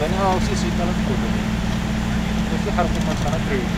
يعني ها وسي سي ثلاث كتب في حركة مسخرة تريد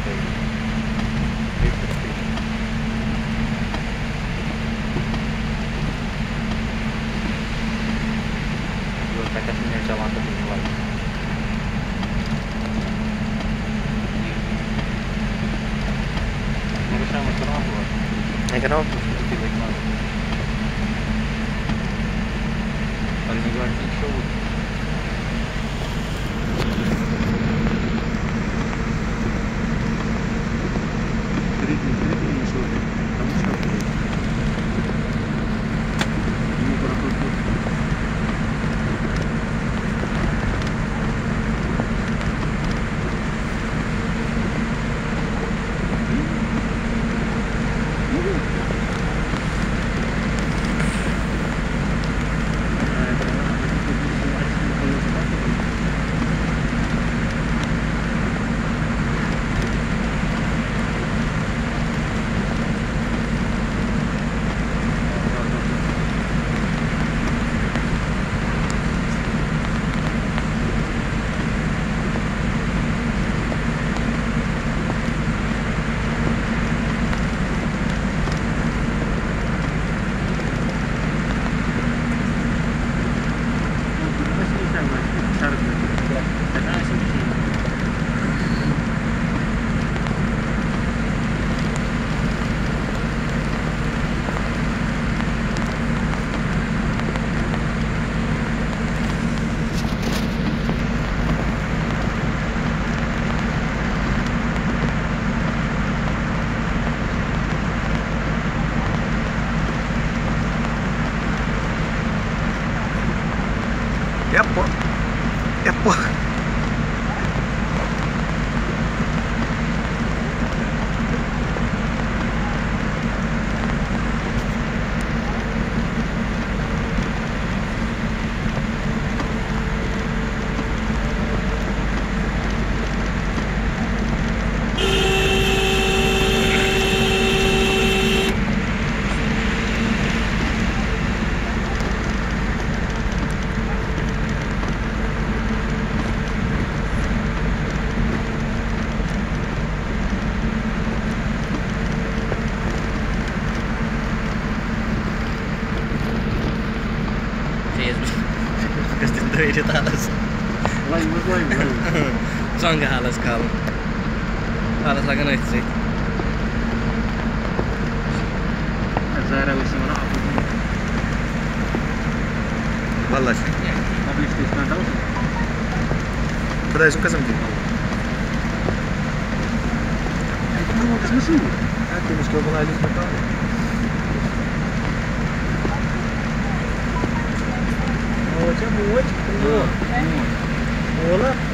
baik. Liberty. Dua kenapa? Seperti bagaimana? Paling gue anjing show. É por... É por... Facebook. Gusto nito edit halos. Lain, mas lain, lain. Sangga halos kal. Halos lagi na ito. Zara wis mana aku. Vallahi. Tapi station tahu. Kamu mau ke sini? Aku mesti kau pengalis betul. Oh, 我，我我ชะ